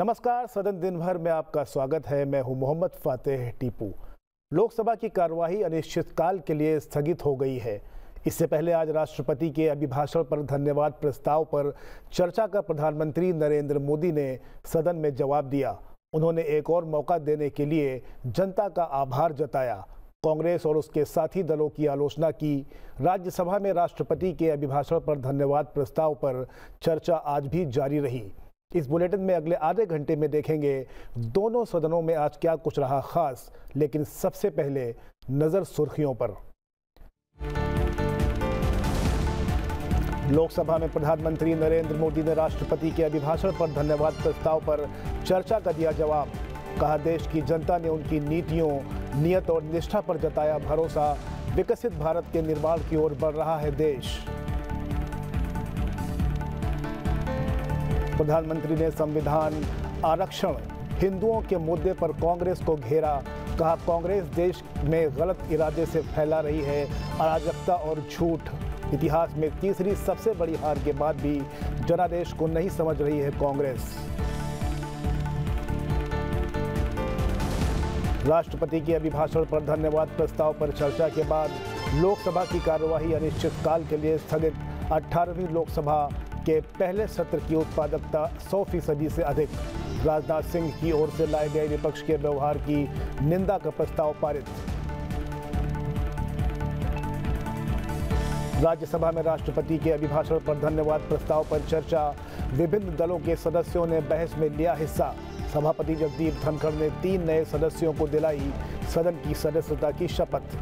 नमस्कार, सदन दिन भर में आपका स्वागत है। मैं हूँ मोहम्मद फातेह टीपू। लोकसभा की कार्यवाही अनिश्चितकाल के लिए स्थगित हो गई है। इससे पहले आज राष्ट्रपति के अभिभाषण पर धन्यवाद प्रस्ताव पर चर्चा का प्रधानमंत्री नरेंद्र मोदी ने सदन में जवाब दिया। उन्होंने एक और मौका देने के लिए जनता का आभार जताया। कांग्रेस और उसके साथी दलों की आलोचना की। राज्यसभा में राष्ट्रपति के अभिभाषण पर धन्यवाद प्रस्ताव पर चर्चा आज भी जारी रही। इस बुलेटिन में अगले आधे घंटे में देखेंगे दोनों सदनों में आज क्या कुछ रहा खास, लेकिन सबसे पहले नज़र सुर्खियों पर। लोकसभा में प्रधानमंत्री नरेंद्र मोदी ने राष्ट्रपति के अभिभाषण पर धन्यवाद प्रस्ताव पर चर्चा का दिया जवाब। कहा, देश की जनता ने उनकी नीतियों, नियत और निष्ठा पर जताया भरोसा। विकसित भारत के निर्माण की ओर बढ़ रहा है देश। प्रधानमंत्री ने संविधान आरक्षण हिंदुओं के मुद्दे पर कांग्रेस को घेरा। कहा, कांग्रेस देश में गलत इरादे से फैला रही है, अराजकता और झूठ। इतिहास में तीसरी सबसे बड़ी हार के बाद भी जनादेश को नहीं समझ रही है कांग्रेस। राष्ट्रपति के अभिभाषण पर धन्यवाद प्रस्ताव पर चर्चा के बाद लोकसभा की कार्यवाही अनिश्चितकाल के लिए स्थगित। 18वीं लोकसभा के पहले सत्र की उत्पादकता सौ फ़ीसदी से अधिक। राजनाथ सिंह की ओर से लाए गए विपक्ष के व्यवहार की निंदा का प्रस्ताव पारित। राज्यसभा में राष्ट्रपति के अभिभाषण पर धन्यवाद प्रस्ताव पर चर्चा। विभिन्न दलों के सदस्यों ने बहस में लिया हिस्सा। सभापति जगदीप धनखड़ ने तीन नए सदस्यों को दिलाई सदन की सदस्यता की शपथ।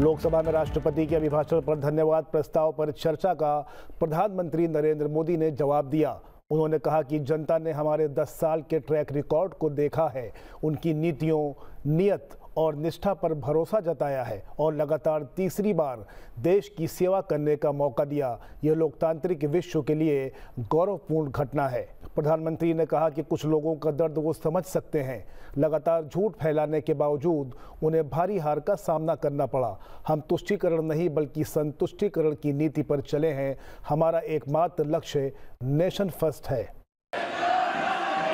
लोकसभा में राष्ट्रपति के अभिभाषण पर धन्यवाद प्रस्ताव पर चर्चा का प्रधानमंत्री नरेंद्र मोदी ने जवाब दिया। उन्होंने कहा कि जनता ने हमारे 10 साल के ट्रैक रिकॉर्ड को देखा है। उनकी नीतियों, नियत और निष्ठा पर भरोसा जताया है और लगातार तीसरी बार देश की सेवा करने का मौका दिया। यह लोकतांत्रिक विश्व के लिए गौरवपूर्ण घटना है। प्रधानमंत्री ने कहा कि कुछ लोगों का दर्द वो समझ सकते हैं। लगातार झूठ फैलाने के बावजूद उन्हें भारी हार का सामना करना पड़ा। हम तुष्टिकरण नहीं, बल्कि संतुष्टिकरण की नीति पर चले हैं। हमारा एकमात्र लक्ष्य नेशन फ़र्स्ट है।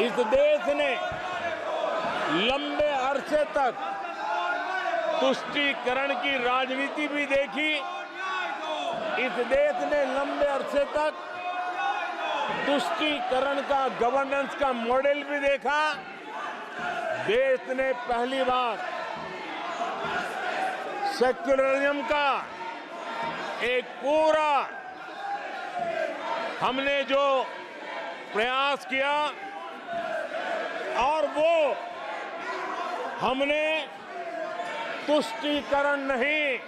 इस देश ने लंबे अरसे तक तुष्टिकरण की राजनीति भी देखी। इस देश ने लंबे अरसे तक तुष्टिकरण का गवर्नेंस का मॉडल भी देखा। देश ने पहली बार सेक्युलरिज्म का एक पूरा हमने जो प्रयास किया, और वो हमने तुष्टिकरण नहीं,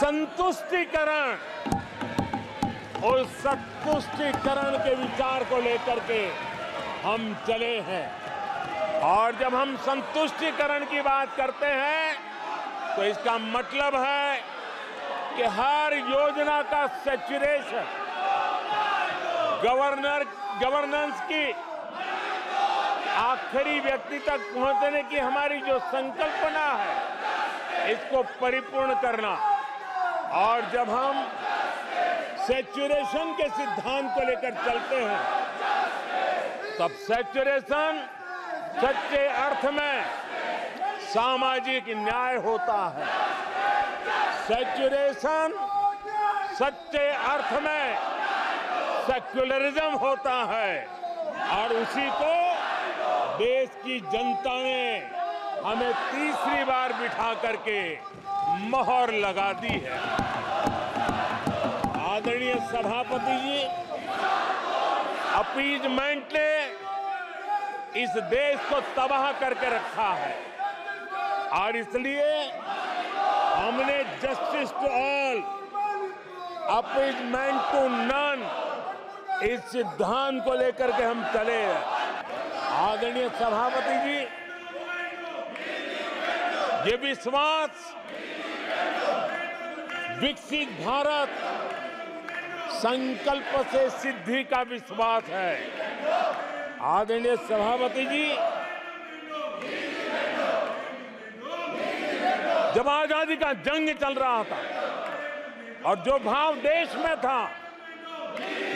संतुष्टिकरण। और संतुष्टिकरण के विचार को लेकर के हम चले हैं। और जब हम संतुष्टिकरण की बात करते हैं तो इसका मतलब है कि हर योजना का सेचुरेशन, गवर्नर, गवर्नेंस की आखिरी व्यक्ति तक पहुँचने की हमारी जो संकल्पना है इसको परिपूर्ण करना। और जब हम सेचुरेशन के सिद्धांत को लेकर चलते हैं, तब सेचुरेशन सच्चे अर्थ में सामाजिक न्याय होता है। सेचुरेशन सच्चे अर्थ में सेक्युलरिज्म होता है। और उसी को देश की जनता ने हमें तीसरी बार बिठा करके मोहर लगा दी है। आदरणीय सभापति जी, अपीजमेंट ने इस देश को तबाह करके रखा है और इसलिए हमने justice to all appeasement to none इस सिद्धांत को लेकर के हम चले आदरणीय सभापति जी ये विश्वास, विकसित भारत संकल्प से सिद्धि का विश्वास है। आदरणीय सभापति जी, जब आज़ादी का जंग चल रहा था और जो भाव देश में था,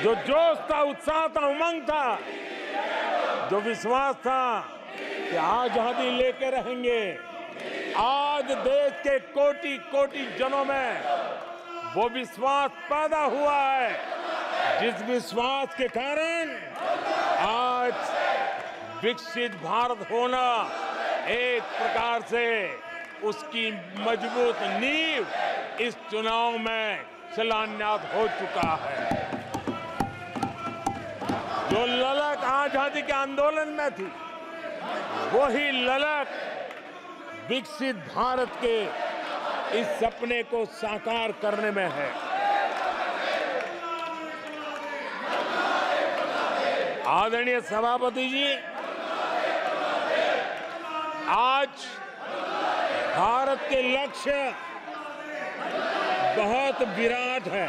जो जोश था, उत्साह था, उमंग था, जो विश्वास था कि आज़ादी लेके रहेंगे। आज देश के कोटि कोटि जनों में वो विश्वास पैदा हुआ है, जिस विश्वास के कारण आज विकसित भारत होना एक प्रकार से उसकी मज़बूत नींव इस चुनाव में शिलान्यास हो चुका है। जो ललक आज़ादी के आंदोलन में थी, वही ललक विकसित भारत के इस सपने को साकार करने में है। आदरणीय सभापति जी, आज भारत के लक्ष्य बहुत विराट है।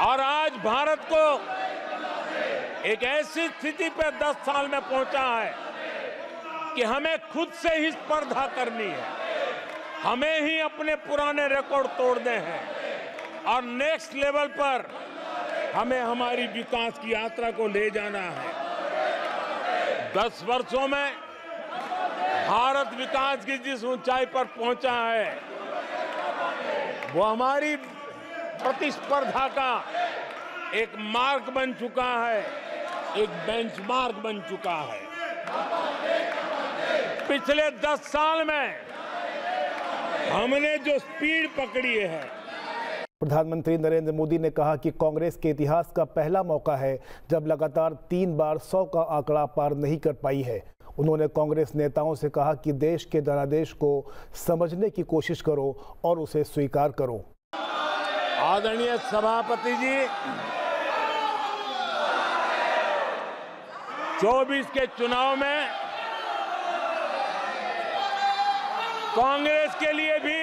और आज भारत को एक ऐसी स्थिति पर 10 साल में पहुँचा है कि हमें खुद से ही स्पर्धा करनी है। हमें ही अपने पुराने रिकॉर्ड तोड़ने हैं। और नेक्स्ट लेवल पर हमें हमारी विकास की यात्रा को ले जाना है। दस वर्षों में भारत विकास की जिस ऊंचाई पर पहुँचा है, वो हमारी प्रतिस्पर्धा का एक मार्ग बन चुका है, एक बेंचमार्क बन चुका है। पिछले दस साल में हमने जो स्पीड पकड़ी है। प्रधानमंत्री नरेंद्र मोदी ने कहा कि कांग्रेस के इतिहास का पहला मौका है जब लगातार तीन बार सौ का आंकड़ा पार नहीं कर पाई है। उन्होंने कांग्रेस नेताओं से कहा कि देश के जनादेश को समझने की कोशिश करो और उसे स्वीकार करो। आदरणीय सभापति जी 24 के चुनाव में कांग्रेस के लिए भी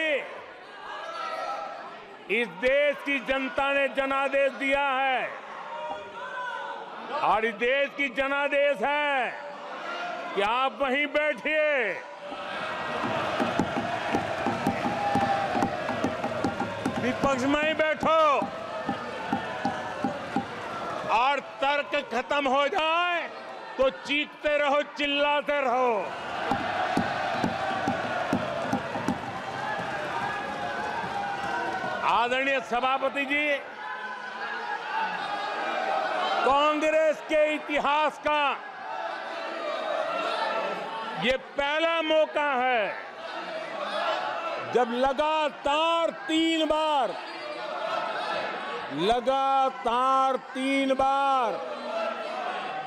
इस देश की जनता ने जनादेश दिया है। और इस देश की जनादेश है कि आप वहीं बैठिए। विपक्ष में ही बैठो। और तर्क खत्म हो जाए तो चीखते रहो, चिल्लाते रहो। आदरणीय सभापति जी, कांग्रेस के इतिहास का ये पहला मौका है जब लगातार तीन बार, लगातार तीन बार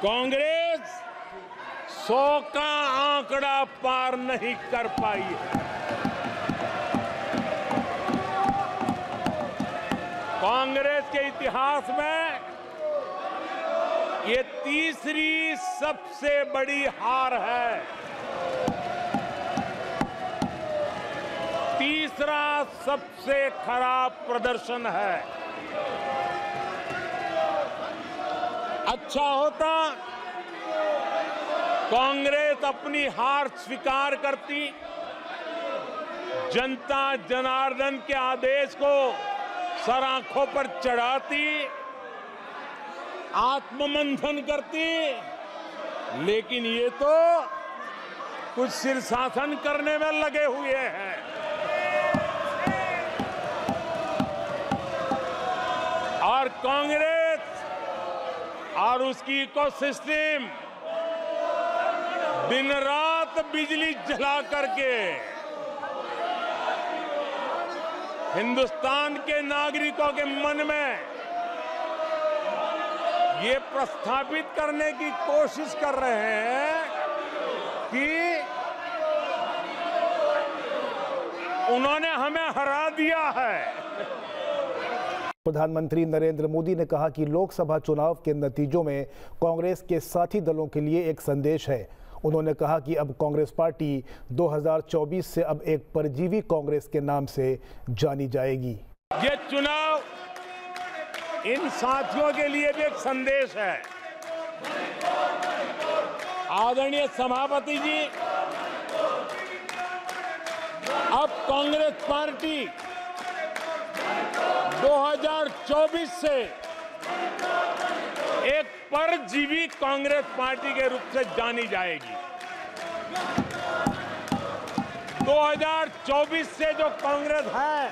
कांग्रेस सौ का आंकड़ा पार नहीं कर पाई है। कांग्रेस के इतिहास में ये तीसरी सबसे बड़ी हार है। तीसरा सबसे खराब प्रदर्शन है। अच्छा होता, कांग्रेस अपनी हार स्वीकार करती, जनता जनार्दन के आदेश को सर आँखों पर चढ़ाती, आत्ममंथन करती। लेकिन ये तो कुछ शीर्षासन करने में लगे हुए हैं। और कांग्रेस और उसकी इकोसिस्टम दिन रात बिजली जला करके हिंदुस्तान के नागरिकों के मन में ये प्रस्थापित करने की कोशिश कर रहे हैं कि उन्होंने हमें हरा दिया है। प्रधानमंत्री नरेंद्र मोदी ने कहा कि लोकसभा चुनाव के नतीजों में कांग्रेस के साथी दलों के लिए एक संदेश है। उन्होंने कहा कि अब कांग्रेस पार्टी 2024 से अब एक परजीवी कांग्रेस के नाम से जानी जाएगी। ये चुनाव इन साथियों के लिए भी एक संदेश है। आदरणीय सभापति जी, अब कांग्रेस पार्टी 2024 से एक परजीवी कांग्रेस पार्टी के रूप से जानी जाएगी। 2024 से जो कांग्रेस है,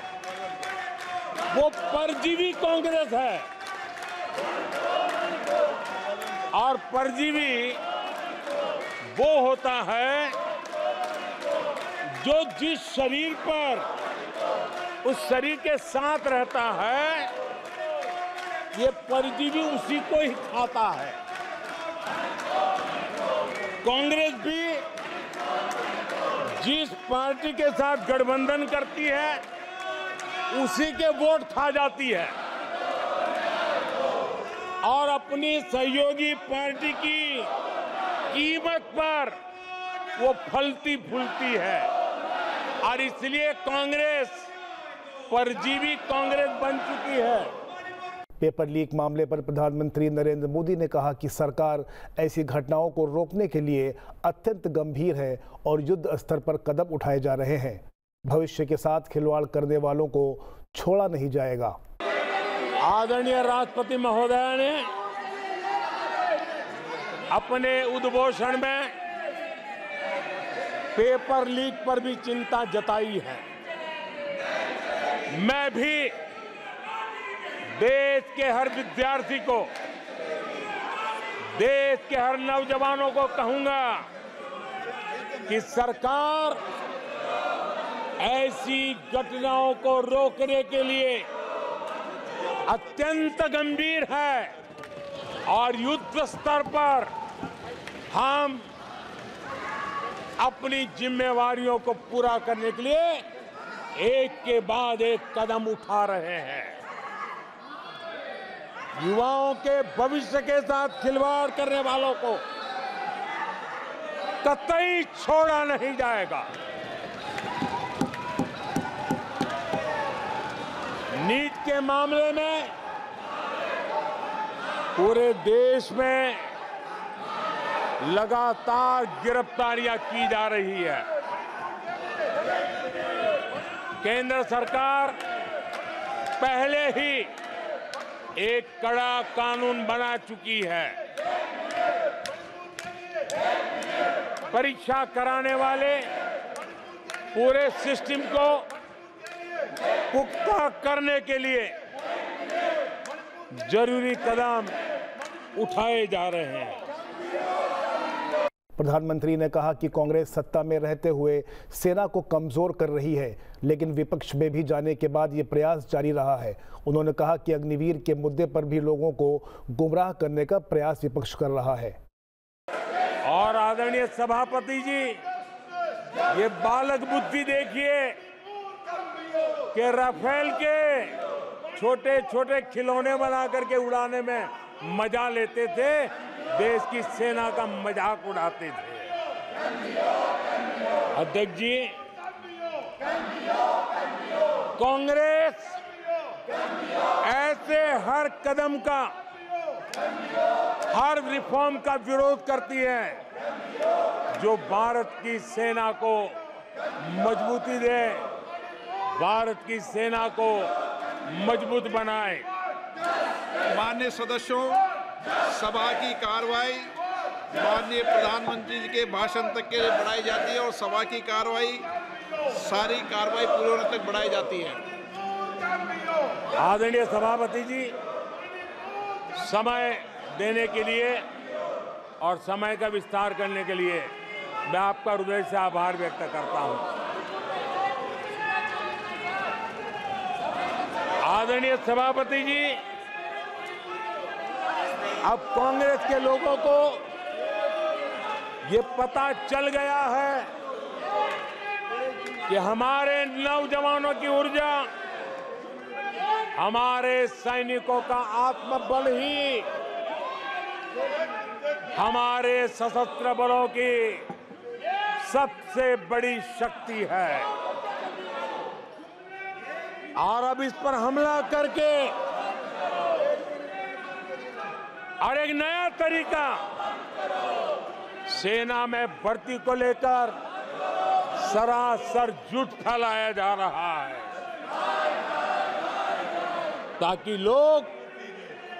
वो परजीवी कांग्रेस है। और परजीवी वो होता है जो जिस शरीर पर, उस शरीर के साथ रहता है ये परजीवी उसी को ही खाता है। कांग्रेस भी जिस पार्टी के साथ गठबंधन करती है, उसी के वोट खा जाती है। और अपनी सहयोगी पार्टी की कीमत पर वो फलती फूलती है। और इसलिए कांग्रेस परजीवी कांग्रेस बन चुकी है। पेपर लीक मामले पर प्रधानमंत्री नरेंद्र मोदी ने कहा कि सरकार ऐसी घटनाओं को रोकने के लिए अत्यंत गंभीर है और युद्ध स्तर पर कदम उठाए जा रहे हैं। भविष्य के साथ खिलवाड़ करने वालों को छोड़ा नहीं जाएगा। आदरणीय राष्ट्रपति महोदय ने अपने उद्घोषण में पेपर लीक पर भी चिंता जताई है। मैं भी देश के हर विद्यार्थी को, देश के हर नौजवानों को कहूँगा कि सरकार ऐसी घटनाओं को रोकने के लिए अत्यंत गंभीर है और युद्ध स्तर पर हम अपनी जिम्मेवारियों को पूरा करने के लिए एक के बाद एक कदम उठा रहे हैं। युवाओं के भविष्य के साथ खिलवाड़ करने वालों को कतई छोड़ा नहीं जाएगा। नीट के मामले में पूरे देश में लगातार गिरफ्तारियाँ की जा रही है। केंद्र सरकार पहले ही एक कड़ा कानून बना चुकी है। परीक्षा कराने वाले पूरे सिस्टम को पुख्ता करने के लिए ज़रूरी कदम उठाए जा रहे हैं। प्रधानमंत्री ने कहा कि कांग्रेस सत्ता में रहते हुए सेना को कमज़ोर कर रही है, लेकिन विपक्ष में भी जाने के बाद ये प्रयास जारी रहा है। उन्होंने कहा कि अग्निवीर के मुद्दे पर भी लोगों को गुमराह करने का प्रयास विपक्ष कर रहा है। और आदरणीय सभापति जी, ये बालक बुद्धि देखिए कि राफेल के छोटे छोटे खिलौने बना करके उड़ाने में मज़ा लेते थे। देश की सेना का मज़ाक उड़ाते थे। अध्यक्ष जी, कांग्रेस ऐसे हर कदम का, हर रिफॉर्म का विरोध करती है, जो भारत की सेना को मजबूती दे, भारत की सेना को मज़बूत बनाए। माननीय सदस्यों सभा की कार्रवाई माननीय प्रधानमंत्री जी के भाषण तक के लिए बढ़ाई जाती है और सभा की कार्रवाई सारी कार्रवाई पूरे होने तक बढ़ाई जाती है। आदरणीय सभापति जी, समय देने के लिए और समय का विस्तार करने के लिए मैं आपका हृदय से आभार व्यक्त करता हूँ। आदरणीय सभापति जी अब कांग्रेस के लोगों को ये पता चल गया है कि हमारे नौजवानों की ऊर्जा हमारे सैनिकों का आत्मबल ही हमारे सशस्त्र बलों की सबसे बड़ी शक्ति है। और अब इस पर हमला करके और एक नया तरीका। सेना में भर्ती को लेकर सरासर झूठ फैलाया जा रहा है। ताकि लोग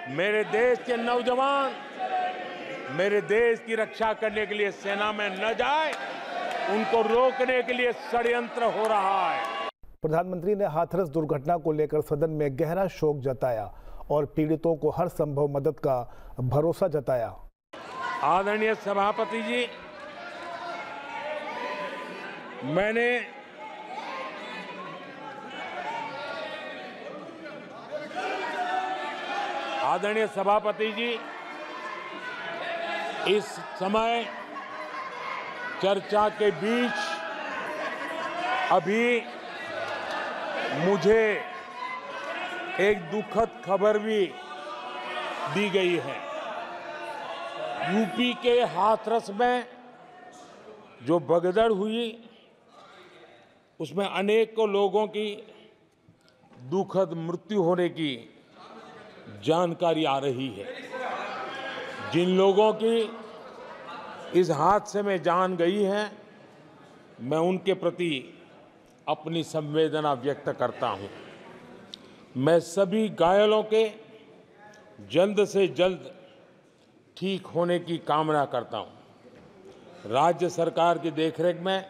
मेरे देश के नौजवान, मेरे देश की रक्षा करने के लिए सेना में न जाए, उनको रोकने के लिए षड्यंत्र हो रहा है। प्रधानमंत्री ने हाथरस दुर्घटना को लेकर सदन में गहरा शोक जताया। और पीड़ितों को हर संभव मदद का भरोसा जताया। आदरणीय सभापति जी, मैंने आदरणीय सभापति जी, इस समय चर्चा के बीच अभी मुझे एक दुखद खबर भी दी गई है। यूपी के हाथरस में जो भगदड़ हुई, उसमें अनेकों लोगों की दुखद मृत्यु होने की जानकारी आ रही है। जिन लोगों की इस हादसे में जान गई है, मैं उनके प्रति अपनी संवेदना व्यक्त करता हूँ। मैं सभी घायलों के जल्द से जल्द ठीक होने की कामना करता हूँ। राज्य सरकार की देखरेख में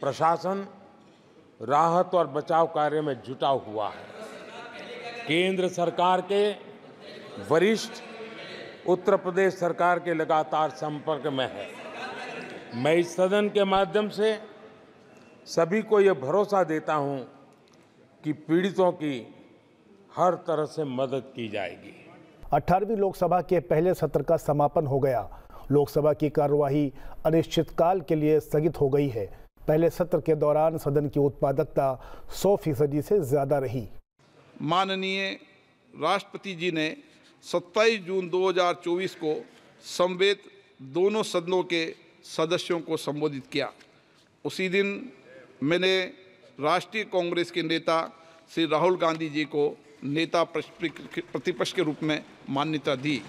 प्रशासन राहत और बचाव कार्य में जुटा हुआ है। केंद्र सरकार के वरिष्ठ, उत्तर प्रदेश सरकार के लगातार संपर्क में है। मैं इस सदन के माध्यम से सभी को यह भरोसा देता हूँ कि पीड़ितों की हर तरह से मदद की जाएगी। 18वीं लोकसभा के पहले सत्र का समापन हो गया। लोकसभा की कार्यवाही अनिश्चितकाल के लिए स्थगित हो गई है। पहले सत्र के दौरान सदन की उत्पादकता 100 फ़ीसदी से ज़्यादा रही। माननीय राष्ट्रपति जी ने 27 जून 2024 को संवेद दोनों सदनों के सदस्यों को संबोधित किया। उसी दिन मैंने राष्ट्रीय कांग्रेस के नेता श्री राहुल गांधी जी को नेता प्रतिपक्ष के रूप में मान्यता दी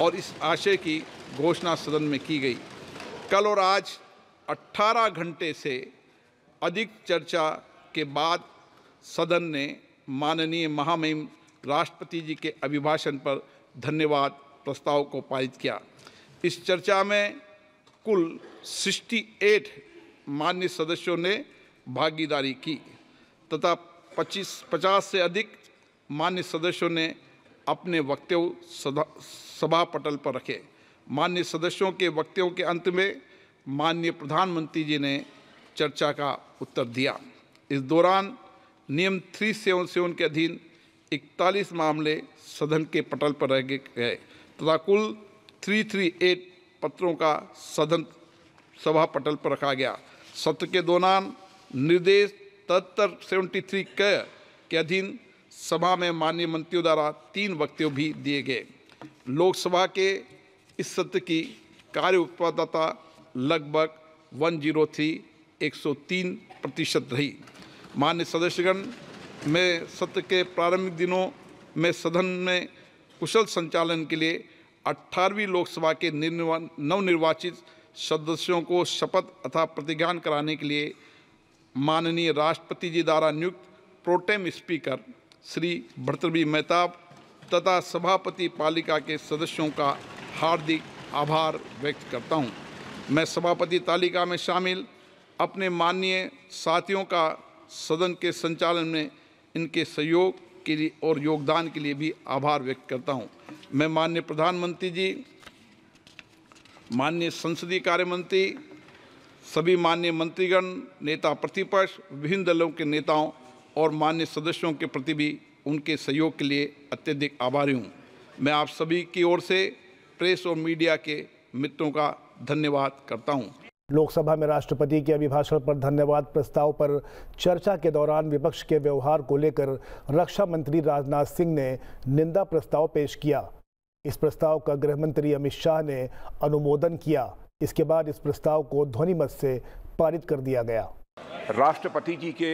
और इस आशय की घोषणा सदन में की गई। कल और आज 18 घंटे से अधिक चर्चा के बाद सदन ने माननीय महामहिम राष्ट्रपति जी के अभिभाषण पर धन्यवाद प्रस्ताव को पारित किया। इस चर्चा में कुल 68 मान्य सदस्यों ने भागीदारी की तथा 25 50 से अधिक मान्य सदस्यों ने अपने वक्तव्य सभा पटल पर रखे। मान्य सदस्यों के वक्तव्यों के अंत में माननीय प्रधानमंत्री जी ने चर्चा का उत्तर दिया। इस दौरान नियम थ्री सेवन सेवन के अधीन इकतालीस मामले सदन के पटल पर रह गए तथा कुल थ्री थ्री एट पत्रों का सदन सभा पटल पर रखा गया। सत्र के दौरान निर्देश तहत्तर सेवेंटी थ्री के अधीन सभा में माननीय मंत्रियों द्वारा तीन वक्तव्य भी दिए गए। लोकसभा के इस सत्र की कार्य उत्पादकता लगभग 103 103 प्रतिशत रही। मान्य सदस्यगण, में सत्र के प्रारंभिक दिनों में सदन में कुशल संचालन के लिए अट्ठारहवीं लोकसभा के नवनिर्वाचित सदस्यों को शपथ अथा प्रतिज्ञान कराने के लिए माननीय राष्ट्रपति जी द्वारा नियुक्त प्रोटेम स्पीकर श्री भर्तृवी मेहताब तथा सभापति पालिका के सदस्यों का हार्दिक आभार व्यक्त करता हूँ। मैं सभापति तालिका में शामिल, अपने माननीय साथियों का सदन के संचालन में इनके सहयोग के लिए और योगदान के लिए भी आभार व्यक्त करता हूँ। मैं माननीय प्रधानमंत्री जी, माननीय संसदीय कार्य मंत्री सभी माननीय मंत्रीगण, नेता प्रतिपक्ष, विभिन्न दलों के नेताओं और मान्य सदस्यों के प्रति भी उनके सहयोग के लिए अत्यधिक आभारी हूँ। मैं आप सभी की ओर से प्रेस और मीडिया के मित्रों का धन्यवाद करता हूँ। लोकसभा में राष्ट्रपति के अभिभाषण पर धन्यवाद प्रस्ताव पर चर्चा के दौरान विपक्ष के व्यवहार को लेकर रक्षा मंत्री राजनाथ सिंह ने निंदा प्रस्ताव पेश किया। इस प्रस्ताव का गृह मंत्री अमित शाह ने अनुमोदन किया। इसके बाद इस प्रस्ताव को ध्वनिमत से पारित कर दिया गया। राष्ट्रपति जी के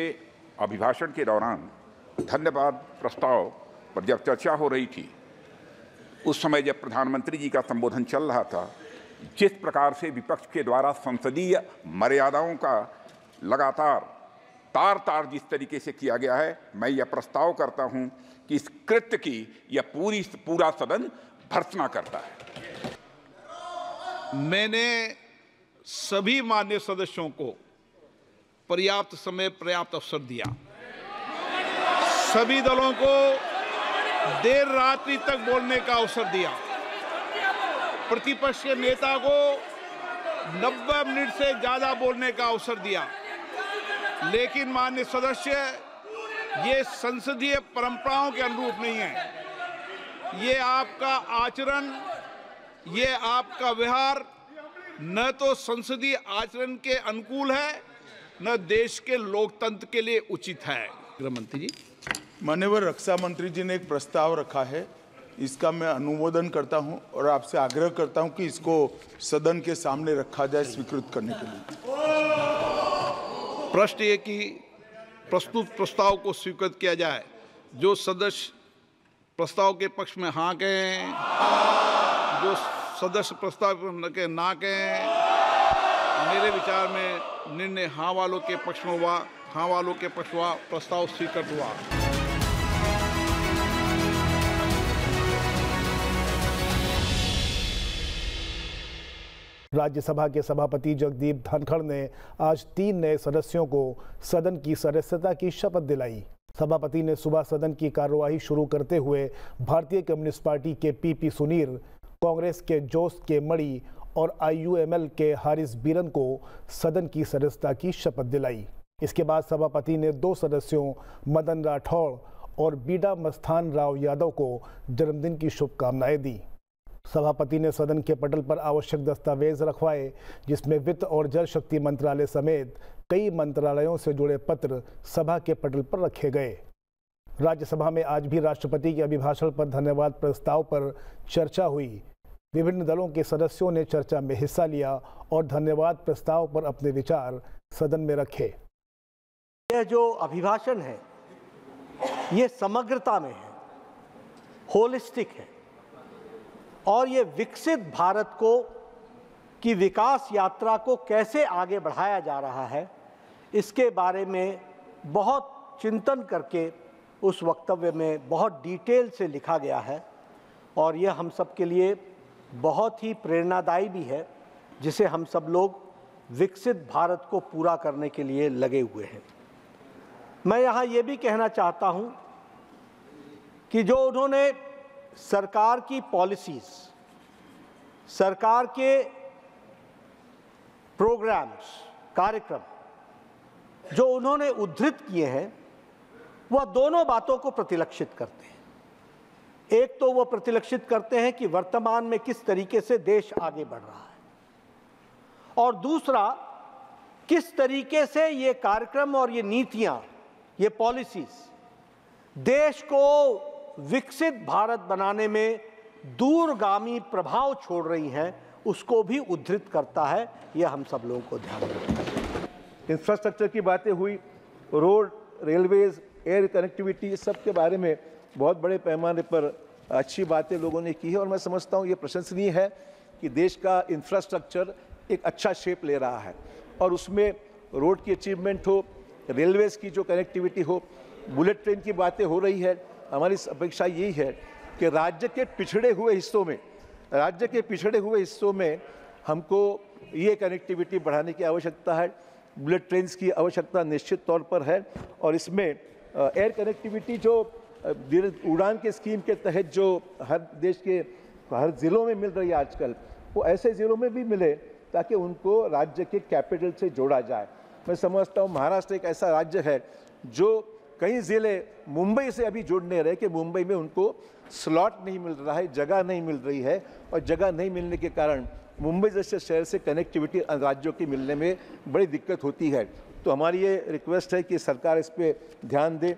अभिभाषण के दौरान धन्यवाद प्रस्ताव पर जब चर्चा हो रही थी, उस समय जब प्रधानमंत्री जी का संबोधन चल रहा था, जिस प्रकार से विपक्ष के द्वारा संसदीय मर्यादाओं का लगातार तार तार जिस तरीके से किया गया है, मैं यह प्रस्ताव करता हूँ कि इस कृत्य की यह पूरी, पूरा सदन भर्सना करता है। मैंने सभी मान्य सदस्यों को पर्याप्त समय, पर्याप्त अवसर दिया। सभी दलों को देर रात्रि तक बोलने का अवसर दिया। प्रतिपक्ष के नेता को 90 मिनट से ज़्यादा बोलने का अवसर दिया। लेकिन मान्य सदस्य, ये संसदीय परंपराओं के अनुरूप नहीं है। ये आपका आचरण, ये आपका व्यवहार, न तो संसदीय आचरण के अनुकूल है न देश के लोकतंत्र के लिए उचित है। गृह मंत्री जी। मान्यवर रक्षा मंत्री जी ने एक प्रस्ताव रखा है। इसका मैं अनुमोदन करता हूँ और आपसे आग्रह करता हूँ कि इसको सदन के सामने रखा जाए स्वीकृत करने के लिए। प्रश्न ये कि प्रस्तुत प्रस्ताव को स्वीकृत किया जाए। जो सदस्य प्रस्ताव के पक्ष में हाँ कहें जो सदस्य प्रस्ताव के ना कहें मेरे विचार में निर्णय हाँ वालों के पक्ष में हुआ हाँ वालों के पक्ष हुआ, प्रस्ताव स्वीकृत हुआ। राज्यसभा के सभापति जगदीप धनखड़ ने आज तीन नए सदस्यों को सदन की सदस्यता की शपथ दिलाई। सभापति ने सुबह सदन की कार्यवाही शुरू करते हुए भारतीय कम्युनिस्ट पार्टी के पीपी सुनीर कांग्रेस के जोस के मणि और आईयूएमएल के हारिस बीरन को सदन की सदस्यता की शपथ दिलाई। इसके बाद सभापति ने दो सदस्यों, मदन राठौड़ और बीडा मस्थान राव यादव को जन्मदिन की शुभकामनाएँ दी। सभापति ने सदन के पटल पर आवश्यक दस्तावेज़ रखवाए, जिसमें वित्त और जल शक्ति मंत्रालय समेत कई मंत्रालयों से जुड़े पत्र सभा के पटल पर रखे गए। राज्यसभा में आज भी राष्ट्रपति के अभिभाषण पर धन्यवाद प्रस्ताव पर चर्चा हुई। विभिन्न दलों के सदस्यों ने चर्चा में हिस्सा लिया और धन्यवाद प्रस्ताव पर अपने विचार सदन में रखे। यह जो अभिभाषण है, ये समग्रता में है, होलिस्टिक है, और ये विकसित भारत को की विकास यात्रा को कैसे आगे बढ़ाया जा रहा है, इसके बारे में बहुत चिंतन करके उस वक्तव्य में बहुत डिटेल से लिखा गया है, और यह हम सब के लिए बहुत ही प्रेरणादायी भी है, जिसे हम सब लोग विकसित भारत को पूरा करने के लिए लगे हुए हैं। मैं यहाँ ये भी कहना चाहता हूँ कि जो उन्होंने सरकार की पॉलिसीज़, सरकार के प्रोग्राम्स, कार्यक्रम, जो उन्होंने उद्धृत किए हैं, वह दोनों बातों को प्रतिलक्षित करते हैं। एक तो वो प्रतिलक्षित करते हैं कि वर्तमान में किस तरीके से देश आगे बढ़ रहा है। और दूसरा, किस तरीके से ये कार्यक्रम और ये नीतियाँ, ये पॉलिसीज़ देश को विकसित भारत बनाने में दूरगामी प्रभाव छोड़ रही हैं, उसको भी उद्धृत करता है, यह हम सब लोगों को ध्यान रखना इंफ्रास्ट्रक्चर की बातें हुई रोड रेलवेज एयर कनेक्टिविटी सब के बारे में बहुत बड़े पैमाने पर अच्छी बातें लोगों ने की है और मैं समझता हूँ ये प्रशंसनीय है कि देश का इंफ्रास्ट्रक्चर एक अच्छा शेप ले रहा है और उसमें रोड की अचीवमेंट हो रेलवेज़ की जो कनेक्टिविटी हो बुलेट ट्रेन की बातें हो रही है। हमारी अपेक्षा यही है कि राज्य के पिछड़े हुए हिस्सों में, राज्य के पिछड़े हुए हिस्सों में हमको ये कनेक्टिविटी बढ़ाने की आवश्यकता है बुलेट ट्रेन की आवश्यकता निश्चित तौर पर है और इसमें एयर कनेक्टिविटी जो उड़ान के स्कीम के तहत जो हर देश के हर ज़िलों में मिल रही है आजकल, वो ऐसे ज़िलों में भी मिले ताकि उनको राज्य के कैपिटल से जोड़ा जाए। मैं समझता हूँ महाराष्ट्र एक ऐसा राज्य है जो कई ज़िले मुंबई से अभी जुड़ने रहे कि मुंबई में उनको स्लॉट नहीं मिल रहा है, जगह नहीं मिल रही है और जगह नहीं मिलने के कारण मुंबई जैसे शहर से कनेक्टिविटी राज्यों की मिलने में बड़ी दिक्कत होती है। तो हमारी ये रिक्वेस्ट है कि सरकार इस पर ध्यान दे।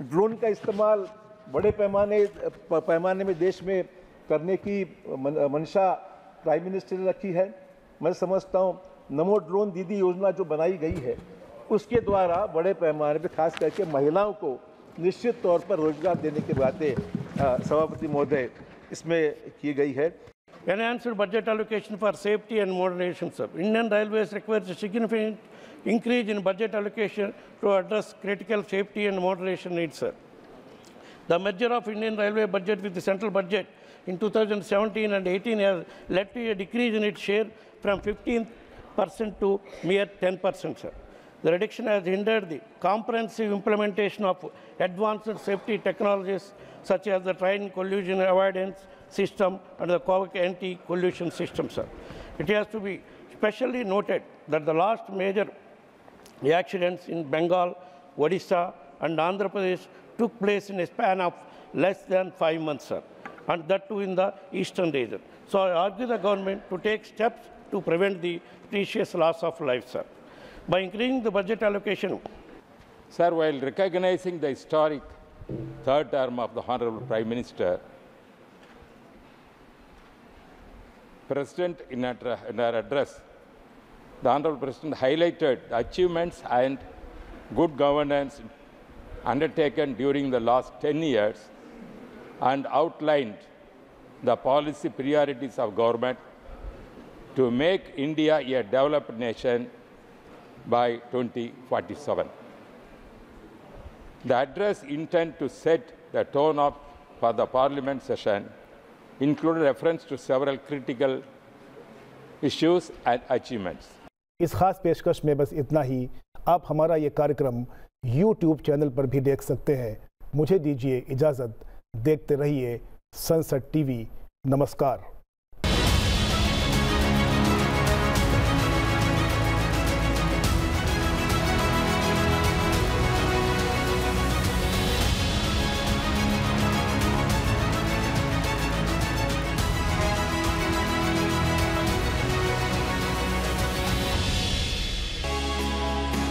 ड्रोन का इस्तेमाल बड़े पैमाने पैमाने में देश में करने की मंशा प्राइम मिनिस्टर ने रखी है मैं समझता हूँ, नमो ड्रोन दीदी योजना जो बनाई गई है, उसके द्वारा बड़े पैमाने पर खास करके महिलाओं को निश्चित तौर पर रोज़गार देने की बातें सभापति महोदय इसमें की गई है budget allocation for safety and modernization sub. Indian Railways requires significant increase in budget allocation to address critical safety and moderation needs, sir. The merger of Indian Railway budget with the central budget in 2017 and 18 has led to a decrease in its share from 15% to mere 10%, sir. The reduction has hindered the comprehensive implementation of advanced safety technologies such as the train collision avoidance system and the COVAC anti-collision system, sir. It has to be specially noted that the last major accidents in Bengal, Odisha and Andhra Pradesh took place in a span of less than five months, sir, and that too in the eastern region. So I urge the government to take steps to prevent the precious loss of life, sir. By increasing the budget allocation, Sir, while recognizing the historic third term of the Honorable Prime Minister, President in her address, the Honorable President highlighted the achievements and good governance undertaken during the last 10 years and outlined the policy priorities of government to make India a developed nation by 2047. The address intended to set the tone of, for the parliament session included reference to several critical issues and achievements. इस खास पेशकश में बस इतना ही। आप हमारा ये कार्यक्रम YouTube चैनल पर भी देख सकते हैं। मुझे दीजिए इजाज़त। देखते रहिए संसद टीवी। नमस्कार।